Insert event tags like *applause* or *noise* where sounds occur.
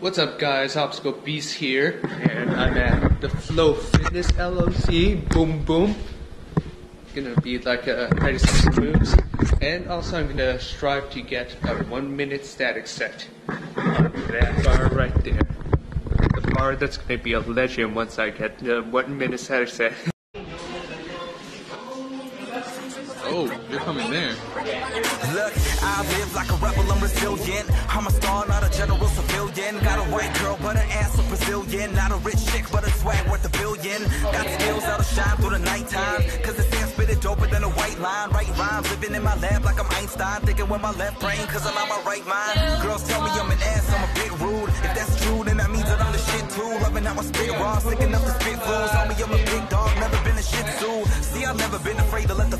What's up, guys? Obstacle Beast here, and I'm at the Flow Fitness LLC. Boom, boom. Gonna be like a practice some moves, and also I'm gonna strive to get a one minute static set. That bar right there. The bar that's gonna be a legend once I get the one minute static set. *laughs* Oh, you're coming there. Look, I live like a rebel, I'm resilient. I'm a star, not a general civilian. Got a white girl, but her ass Brazilian. Not a rich chick, but a swag worth a billion. Got skills that'll shine through the nighttime. Cause the sand spit it doper than a white line. Write rhymes, living in my lab like I'm Einstein. Thinking with my left brain, cause I'm out my right mind. Girls tell me I'm an ass, I'm a bit rude. If that's true, then that means that I'm the shit too. Loving how I spit raw, sick enough to spit fools. Tell me I'm a big dog, never been a Shih Tzu. See, I've never been afraid to let the